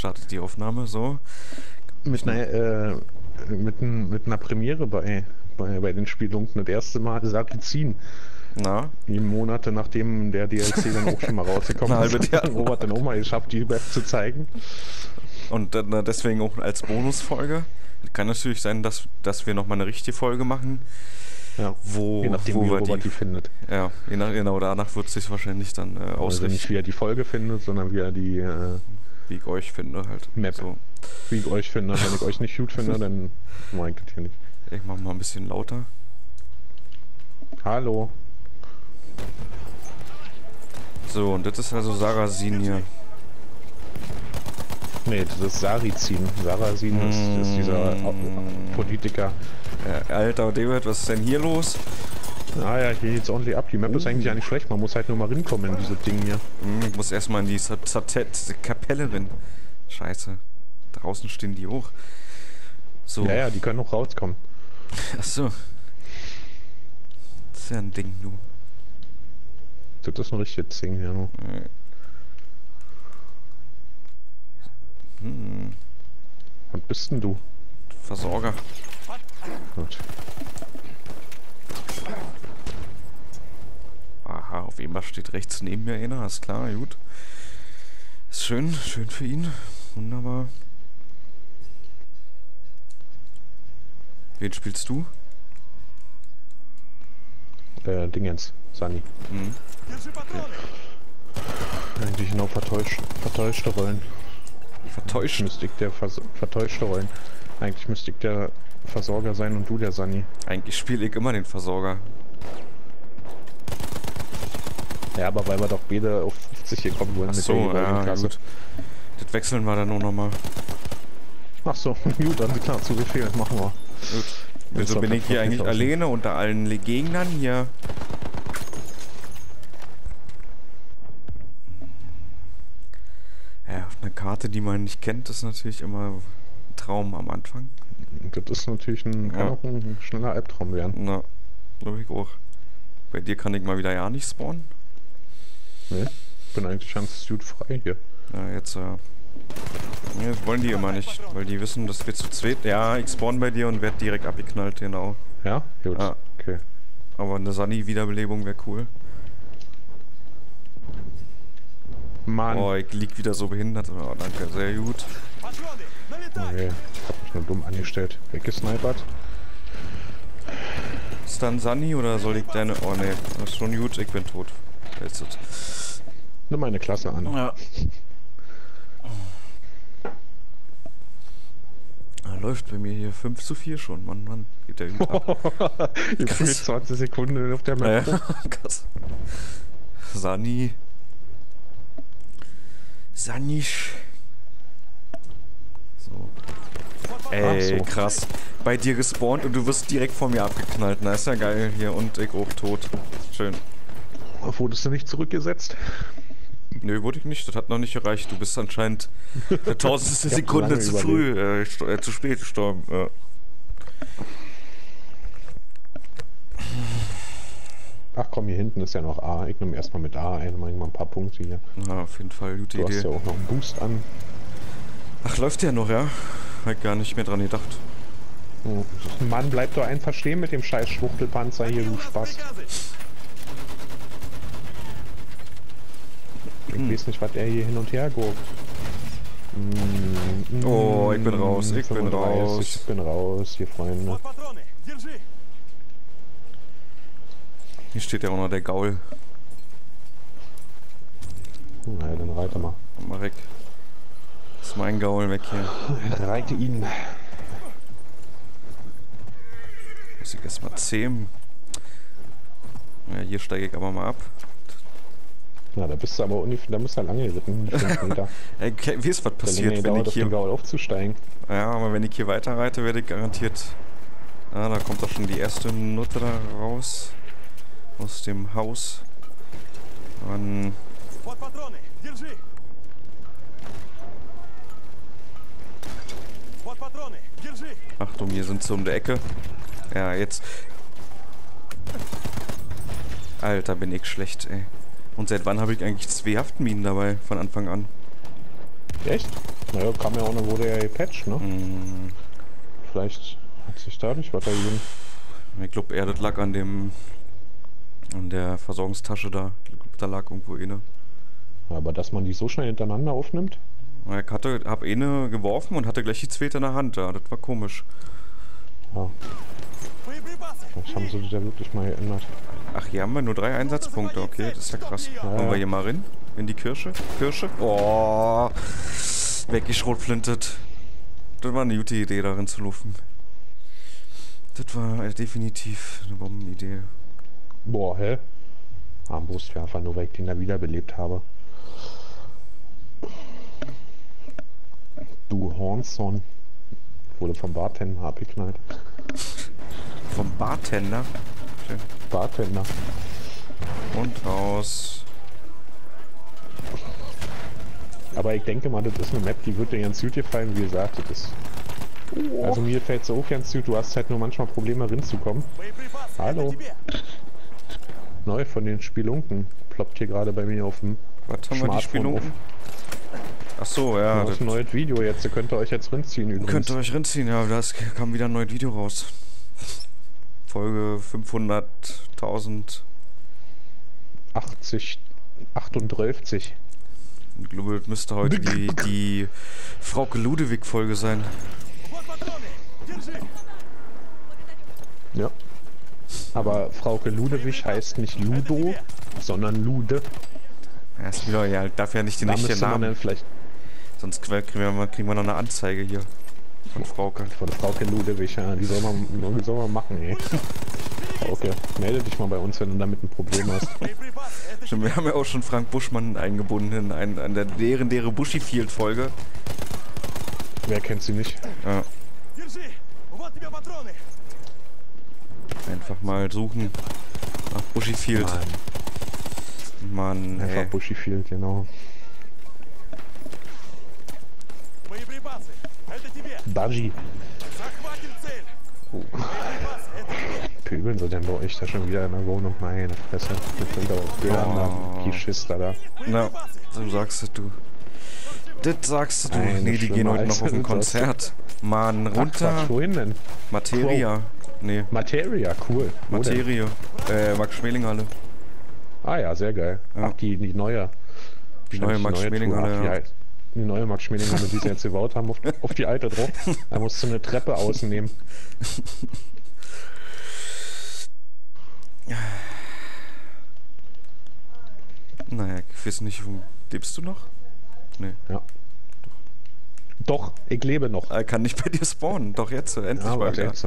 startet die Aufnahme, so. Mit einer, äh, mit, n- mit einer Premiere bei, bei, bei den Spielungen. Das erste Mal Sarizin. Na, Die Monate nachdem der DLC dann auch schon mal rausgekommen Ein ist. hat Robert dann auch mal geschafft, die Map zu zeigen. und äh, deswegen auch als Bonusfolge. Kann natürlich sein, dass, dass wir nochmal eine richtige Folge machen, Ja. wo, Je nachdem, wo wie Robert die, die, findet. ja, je nach, genau danach wird es sich wahrscheinlich dann äh, Also ausrichten, nicht wie er die Folge findet, sondern wie er die, äh, wie ich euch finde halt. Map. So, wie ich euch finde. Wenn ich euch nicht gut finde, dann ich das hier nicht. ich mach mal ein bisschen lauter. Hallo. So, und das ist also Sarasin hier. Nee, das ist Sarizin. Sarazin ist, ist dieser Mm. Politiker. Äh, Alter, David, was ist denn hier los? Ah ja, hier geht's ordentlich ab. Die Map ist eigentlich ja nicht schlecht. Man muss halt nur mal rinkommen in diese Ding hier. Hm, Ich muss erstmal in die Satet Kapelle rein. Scheiße. Draußen stehen die hoch. So. Ja, ja, die können noch rauskommen. Achso. Das ist ja ein Ding, du. Das ist ein richtiges Ding hier. Äh. Hm, Was bist denn du? Versorger. Gut. Aha, auf jeden Fall steht rechts neben mir einer, ist klar, gut. Ist schön, schön für ihn. Wunderbar. Wen spielst du? Äh, Dingens. Sunny. Hm. Eigentlich genau vertäuscht, vertäuschte Rollen. Vertäuscht. Müsste ich der Vers vertäuschte Rollen. Eigentlich müsste ich der Versorger sein und du der Sunny. Eigentlich spiele ich immer den Versorger. Ja, aber weil wir doch beide auf 50 gekommen wurden Ach mit so, der jeweiligen ja, Klasse. gut. Das wechseln wir dann auch nochmal. Ach so, gut, dann klar, zu Befehl, machen wir. Gut. Wieso doch bin ich hier eigentlich alleine unter allen Le- Gegnern hier? Ja, auf einer Karte, die man nicht kennt, ist natürlich immer ein Traum am Anfang. Das ist natürlich ein, Ja. ein schneller Albtraum werden. Na, glaube ich auch. Bei dir kann ich mal wieder ja nicht spawnen. Ne? Bin eigentlich ganz gut frei hier. Ja, jetzt, äh. Nee, wollen die immer nicht, weil die wissen, dass wir zu zweit. Ja, ich spawn bei dir und werd direkt abgeknallt, genau. Ja? Gut. Ja. Okay. Aber eine Sunny-Wiederbelebung wäre cool. Mann. Oh, ich lieg wieder so behindert. Oh, danke, sehr gut. Okay. Ich hab mich nur dumm angestellt. Weggesnipert. Ist dann Sunny oder soll ich deine. Oh ne, das ist schon gut, ich bin tot. Ist Nimm meine Klasse an. Ja. Ah, läuft bei mir hier 5 zu 4 schon, Mann, Mann. Geht der gut ab. Gefühlt 20 Sekunden auf der Map. Ja, krass. Sunny. Sanisch. So. Ey, so. krass. Bei dir gespawnt und du wirst direkt vor mir abgeknallt. Na, ist ja geil hier. Und ich auch tot. Schön. Wurdest du nicht zurückgesetzt? Nö, wurde ich nicht. Das hat noch nicht gereicht. Du bist anscheinend eine tausendste Sekunde zu früh, äh, äh, zu spät gestorben. Ja. Ach komm, hier hinten ist ja noch A. Ich nehme erstmal mit A ein, mal ein paar Punkte hier. Na, auf jeden Fall gute Du hast Idee. ja auch noch einen Boost an. Ach, läuft der noch, ja? Hab gar nicht mehr dran gedacht. Mann, bleib doch einfach stehen mit dem scheiß Schwuchtelpanzer hier, du Spaß. Ich hm. weiß nicht, was er hier hin und her guckt. Hm. Hm. Oh, ich bin raus, ich 35, bin raus. Ich bin raus, hier Freunde. Hier steht ja auch noch der Gaul. Na ja, dann reite mal. Komm mal weg. Ist mein Gaul weg hier. Reite ihn. Muss ich erstmal zähmen. Ja, hier steige ich aber mal ab. Na, da bist du aber ungefähr, da musst du halt lange geritten. Ey, wie ist was passiert, wenn ich hier Gaul aufzusteigen? Ja, aber wenn ich hier weiterreite, werde ich garantiert. Ah, da kommt doch schon die erste Nutte da raus aus dem Haus. Und Achtung, hier sind sie um der Ecke. Ja, jetzt. Alter, bin ich schlecht, ey. Und seit wann habe ich eigentlich zwei Haftminen dabei, von Anfang an? Echt? Naja, kam ja auch noch, wurde ja gepatcht, ne? Mm. Vielleicht hat sich dadurch was ergeben. Ich glaube eher, das lag an dem... an der Versorgungstasche da. Da lag irgendwo eine. Aber dass man die so schnell hintereinander aufnimmt? Ich hatte, hab eine geworfen und hatte gleich die zweite in der Hand da. Das war komisch. Ja. Vielleicht haben sie das wirklich mal geändert. Ach, hier haben wir nur drei Einsatzpunkte. Okay, das ist ja krass. Wollen wir hier mal rein? In die Kirche? Kirche? Oh, weggeschrotflintet. Das war eine gute Idee, darin zu laufen. Das war äh, definitiv eine Bombenidee. Boah, hä? Armbrustwerfer, nur weil ich den da wiederbelebt habe. Du Hornson. Wurde vom Bartender abgeknallt. Vom Bartender. Bartender. Bartender. Und raus. Aber ich denke mal, das ist eine Map, die wird dir ganz gut gefallen, wie gesagt, das ist... Oh. Also mir fällt es auch ganz gut, du hast halt nur manchmal Probleme rinzukommen. Hallo. Neu von den Spielunken. Ploppt hier gerade bei mir auf dem Was haben wir die Spielunken? Ach so, ja. Das ist ein neues Video jetzt, ihr könnt euch jetzt rinziehen übrigens. Könnt ihr euch rinziehen, ja, das kam wieder ein neues Video raus. Folge 500.000. 80, 38. Ich müsste heute die, die Frauke Ludewig-Folge sein. Ja. Aber Frauke Ludewig heißt nicht Ludo, sondern Lude. Ja, ist wieder, ja, darf ja nicht die da richtige Namen. Vielleicht Sonst kriegen wir, kriegen wir noch eine Anzeige hier. Von Frauke. Von Frauke Ludewig, ja. Die soll man, die soll man machen, ey. Okay, melde dich mal bei uns, wenn du damit ein Problem hast. Stimmt, wir haben ja auch schon Frank Buschmann eingebunden in an der deren deren Bushy Field Folge. Wer kennt sie nicht? Ja. Einfach mal suchen nach Bushy Field. Mann. Mann Einfach ey. Field, genau. Budgie. Oh. Pöbeln sie denn bei euch da schon wieder in der Wohnung? Meine Fresse. Mit Bilder oh. Kischister da. Na, so sagst du. Das sagst du. Nein, nee, die gehen heute noch auf ein Konzert. Mann, runter. Ach, wohin denn? Materia. Cool. Nee. Materia, cool. Wo Materie. Denn? Äh, Max-Schmeling-Halle. Ah ja, sehr geil. Ja. Ach, die, die neue. Die neue Max-Schmeling-Halle. Ja die neue Max Schmelinghalle, die sie jetzt gebaut haben, auf, auf die alte drauf. Da musst du eine Treppe außen nehmen. Naja, ich weiß nicht, wo lebst du noch? Nee. Ja. Doch, ich lebe noch. Er kann nicht bei dir spawnen. Doch jetzt, endlich Ja, mal warte wieder. jetzt.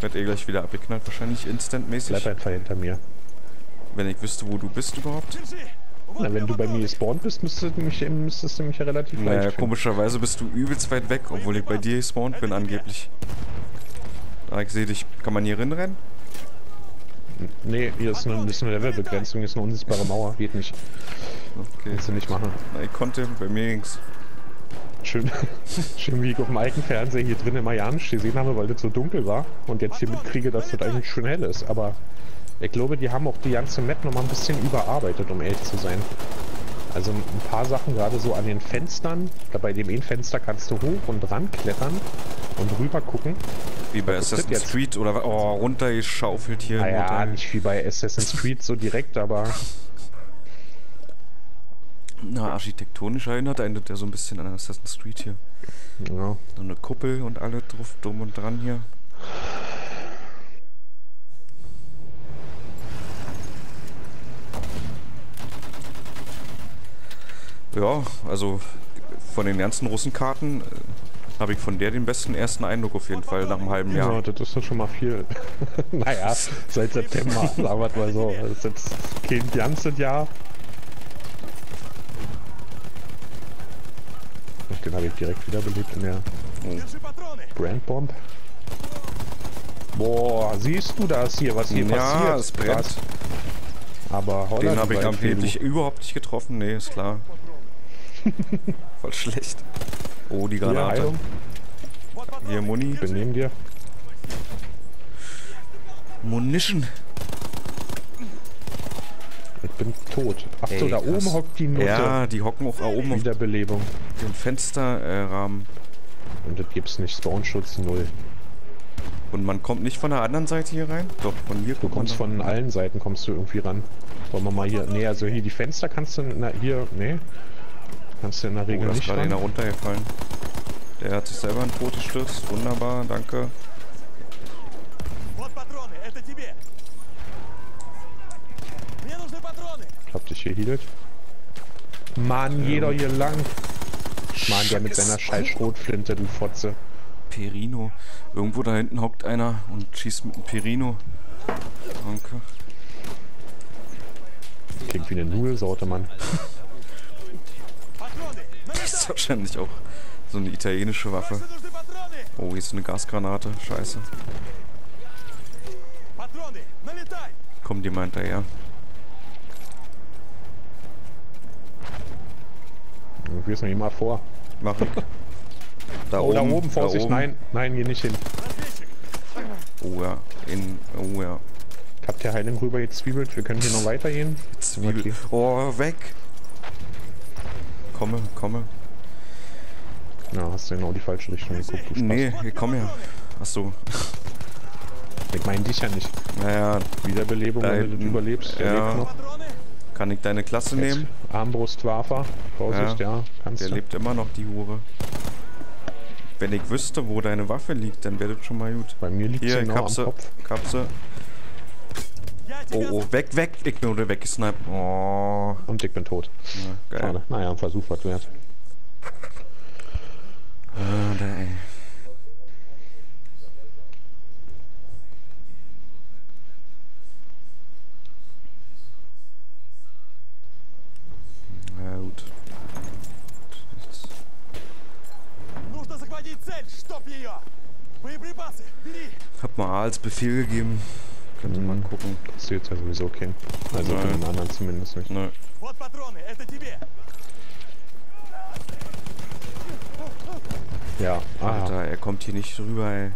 Wird eh gleich wieder abgeknallt, wahrscheinlich instantmäßig. Bleib einfach hinter mir. Wenn ich wüsste, wo du bist überhaupt. Na, wenn du bei mir gespawnt bist, müsstest du mich, müsstest du mich ja relativ naja, leicht komischerweise bist du übelst weit weg, obwohl ich bei dir gespawnt bin angeblich. Ah, ich sehe dich. Kann man hier rinrennen? Nee, hier ist nur, ist eine Levelbegrenzung, hier ist eine unsichtbare Mauer. Geht nicht. Okay. Kannst du nicht machen. Na, ich konnte, bei mir ging's. Schön, schön wie ich auf dem alten Fernseher hier drin immer ja nicht gesehen habe, weil das so dunkel war. Und jetzt hier mitkriege, dass das eigentlich schön hell ist. Aber ich glaube, die haben auch die ganze Map nochmal ein bisschen überarbeitet, um ehrlich zu sein. Also ein paar Sachen, gerade so an den Fenstern. Da bei dem einen Fenster kannst du hoch und ran klettern und rüber gucken. Wie bei Assassin's? Creed oder oh, runtergeschaufelt hier. Naja, nicht wie bei Assassin's Creed so direkt, aber Na, architektonisch erinnert das ja so ein bisschen an Assassin's Creed hier. ja. So eine Kuppel und alle drauf, drum und dran hier. Ja, also von den ganzen Russenkarten äh, habe ich von der den besten ersten Eindruck auf jeden Fall nach einem halben Jahr. Ja, das ist doch schon mal viel. Ah, naja, seit September, sagen wir mal so. Das ist jetzt kein ganzes Jahr. Den habe ich direkt wiederbelebt in der oh. Brandbomb. Boah, siehst du das hier, was hier ja, passiert? Ja, es brennt. Aber Holland Den habe ich angeblich überhaupt nicht getroffen, nee, ist klar. Voll schlecht. Oh, die Granate. Hier, Hier Muni. Bin neben dir. Munition. Ich bin tot. Ach so, da oben hockt die Nutte. Ja, die hocken auch da oben auf Wiederbelebung. den Fensterrahmen. Äh, Und das gibt's nicht. Spawnschutz null. Und man kommt nicht von der anderen Seite hier rein? Doch, von hier Du kommst von rein. allen Seiten kommst du irgendwie ran. Wollen wir mal hier... Nee, also hier die Fenster kannst du... Na, hier... Nee. Kannst du in der oh, Regel oh, nicht gerade einer runtergefallen. Der hat sich selber in Tod gestürzt. Wunderbar, danke. Ich hab dich gehealt. Mann, ähm. jeder hier lang. Mann, der mit seiner scheiß Rotflinte, du Fotze. Perino. Irgendwo da hinten hockt einer und schießt mit einem Perino. Danke. Klingt wie eine Nudelsorte, Mann wahrscheinlich auch so eine italienische Waffe. Oh, hier ist eine Gasgranate. Scheiße. Kommt jemand daher? Du wirst mir immer vor. Mach ich. Da oh, oben, da oben, Vorsicht, da oben. nein, nein, geh nicht hin. Oh ja, in, oh ja. Habt ihr Heilung rüber jetzt Zwiebelt? Wir können hier noch weitergehen. Zwiebel. Okay. Oh, weg! Komme, komme. Ja, hast du genau die falsche Richtung geguckt, du Spaß. Nee, komm her. Achso. Ich meine dich ja nicht. Naja. Wiederbelebung, dein, wenn du überlebst, ja. Kann ich deine Klasse Jetzt nehmen? Armbrustwafer. Vorsicht, ja. ja kannst der du. lebt immer noch, die Hure. Wenn ich wüsste, wo deine Waffe liegt, dann wäre das schon mal gut. Bei mir liegt Hier, sie genau Kapse, am Kopf. Kapse. Oh, oh, weg, weg. Ich bin wurde weggesniped. Oh. Und ich bin tot. Ja, geil. Schade. Naja, ein Versuch was wert. Oder oh, ey. Na ja, gut. Hab mal als Befehl gegeben. Könnte mal gucken. Das ist jetzt ja sowieso kein. Also von den anderen zumindest nicht. Nein. Ja, ah, Alter, er kommt hier nicht rüber, ey.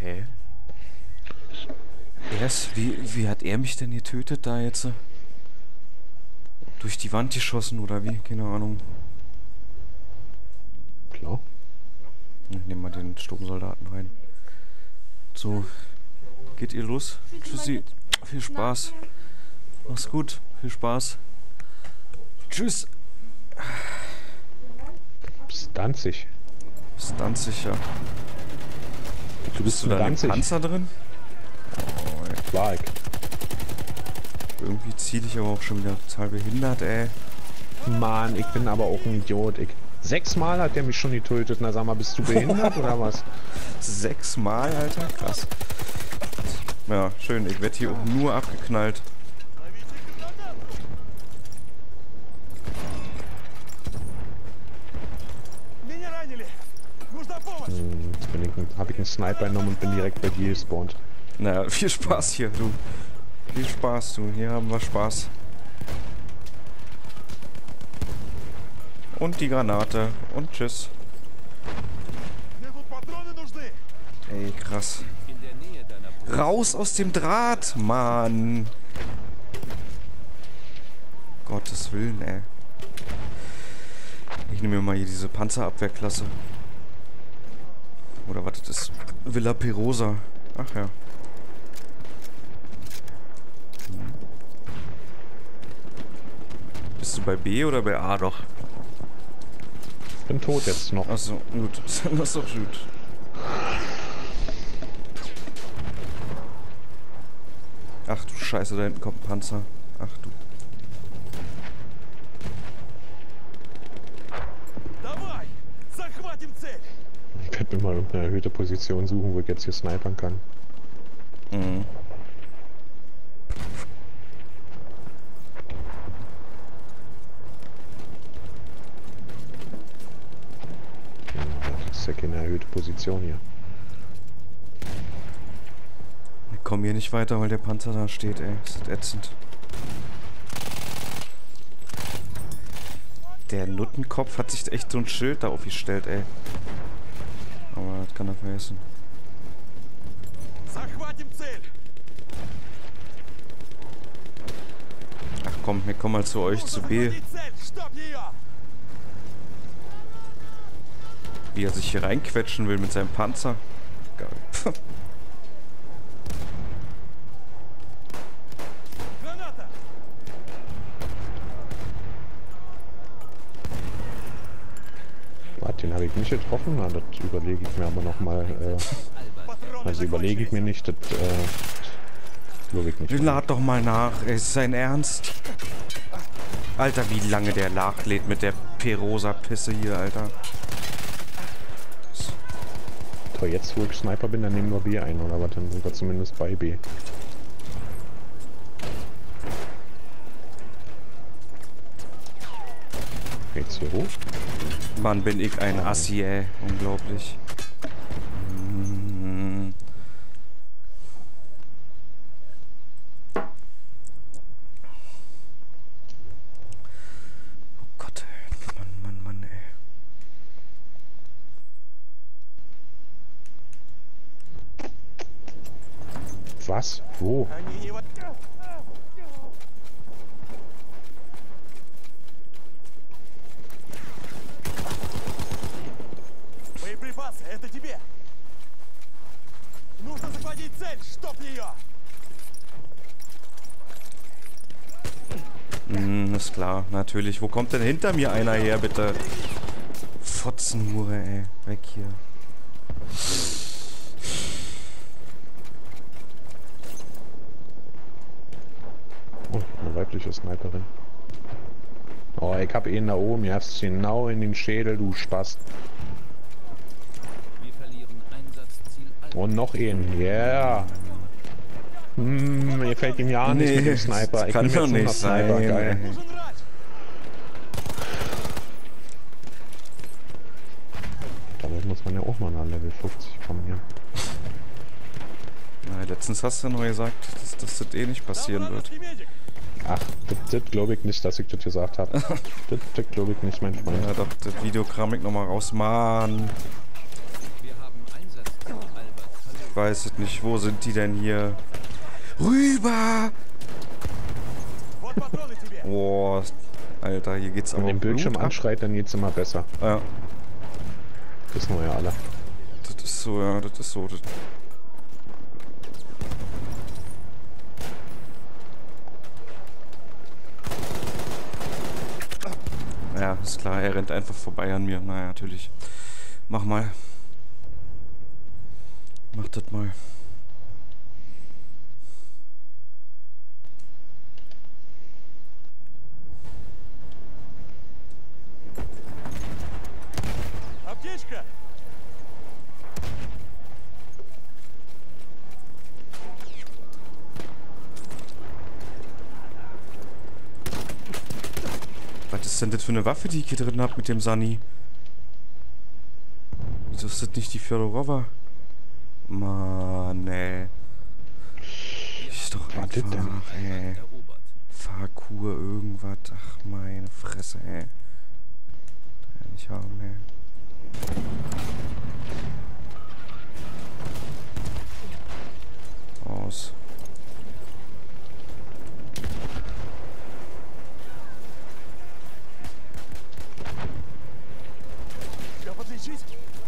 Hä? Er ist, wie, wie hat er mich denn getötet da jetzt? Durch die Wand geschossen oder wie? Keine Ahnung. klar. Ich nehme mal den Sturmsoldaten rein. So, geht ihr los? Tschüssi. Viel Spaß. Mach's gut. Viel Spaß. Tschüss. Bist Danzig. Bis Danzig, ja. Du bist Bist du ein da im. Panzer drin? War ich. Irgendwie zieh dich aber auch schon wieder total behindert, ey. Mann, ich bin aber auch ein Idiot. Ich. Sechsmal hat der mich schon getötet. Na sag mal, bist du behindert oder was? Sechsmal, Alter? Krass. Ja, schön. Ich werde hier oben nur abgeknallt. Hm, jetzt bin ich, hab ich einen Sniper genommen und bin direkt bei dir gespawnt. Naja, viel Spaß hier, du. Viel Spaß, du. Hier haben wir Spaß. Und die Granate. Und tschüss. Ey, krass. Raus aus dem Draht, Mann. Gottes Willen, ey. Ich nehme mir mal hier diese Panzerabwehrklasse. Oder was das ist? Villa Perosa. Ach ja. Bist du bei B oder bei A doch? Bin tot jetzt noch. Achso, gut. Das ist doch gut. Ach du Scheiße, da hinten kommt ein Panzer. Ach du. Werde mir mal irgendeine erhöhte Position suchen, wo ich jetzt hier snipern kann. Mhm. Das ist ja keine erhöhte Position hier. Ich komme hier nicht weiter, weil der Panzer da steht, ey. Das ist ätzend. Der Nuttenkopf hat sich echt so ein Schild da aufgestellt, ey kann er vergessen. Ach komm, wir kommen mal zu euch zu B. Wie er sich hier reinquetschen will mit seinem Panzer. Geil. Hat den habe ich nicht getroffen? Na, das überlege ich mir aber nochmal. Äh, also überlege ich mir nicht, das äh, glaube ich nicht. Lad doch mal nach, ist sein Ernst? Alter, wie lange der nachlädt mit der Perosa-Pisse hier, Alter. So, jetzt wo ich Sniper bin, dann nehmen wir B ein, oder was? Dann sind wir zumindest bei B. Geht's hier hoch? Mann, bin ich ein Assi, ey. Unglaublich. Oh это тебе! Нужно захватить цель, чтоб ее! Mm, ist klar, natürlich. Wo kommt denn hinter mir einer her, bitte? Fotzenhure, ey. Weg hier. Oh, eine weibliche Sniperin. Oh, ich hab ihn da oben. Ihr hast genau in den Schädel, du Spast. Und noch ihn. Yeah. Hm, mir fällt ihm ja nicht mit dem Sniper. Ich kann doch nicht sein. Sniper. Geil. Dabei muss man ja auch mal nach Level 50 kommen hier. Na, letztens hast du ja noch gesagt, dass, dass das eh nicht passieren wird. Ach, das, glaube ich nicht, dass ich das gesagt habe. das, das glaube ich nicht, mein Freund. Ja, das, das Video kram ich nochmal raus, Mann weiß es nicht. Wo sind die denn hier? Rüber! Boah, Alter, hier geht's aber Wenn den Bildschirm Blut anschreit, dann geht's immer besser. Ja. Das sind wir ja alle. Das ist so, ja, das ist so. Das ja, ist klar, er rennt einfach vorbei an mir. Naja, natürlich. Mach mal. Mach das mal. Аптечка! Was ist denn das für eine Waffe, die ich hier drin hab mit dem Sunny? Wieso ist das nicht die Fjodorova? Mann, ey. Ich doch Was einfach, denn? ey. Fahrkur, irgendwas. Ach, meine Fresse, ey. Ja, nicht haben, ey. Aus.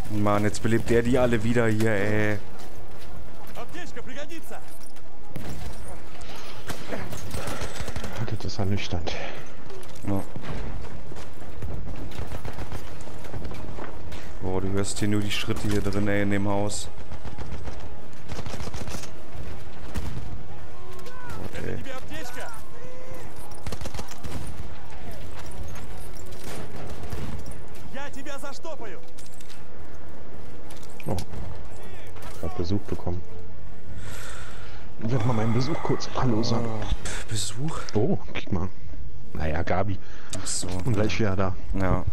Mann, jetzt belebt der die alle wieder hier, ey. ernüchternd. Ja. Boah, du hörst hier nur die Schritte hier drin, ey, in dem Haus. Okay. Oh. Ich hab Besuch bekommen. Ich werde mal meinen Besuch kurz Hallo sagen. Oh, Besuch? Oh, guck mal. Naja, Gabi. Ach so. Und gleich wieder da. Ja.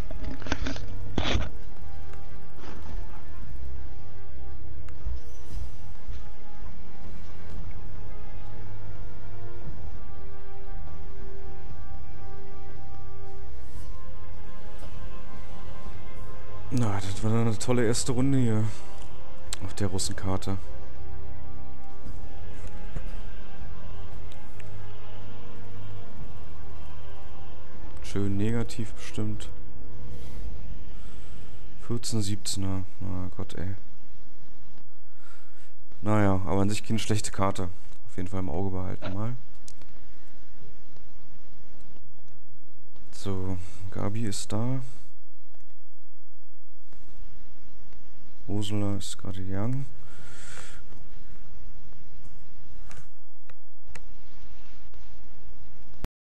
Na, das war eine tolle erste Runde hier. Auf der Russenkarte. Schön negativ bestimmt. 14, 17er. Na Gott, ey. Naja, aber an sich keine schlechte Karte. Auf jeden Fall im Auge behalten mal. So, Gabi ist da. Ursula ist gerade gegangen.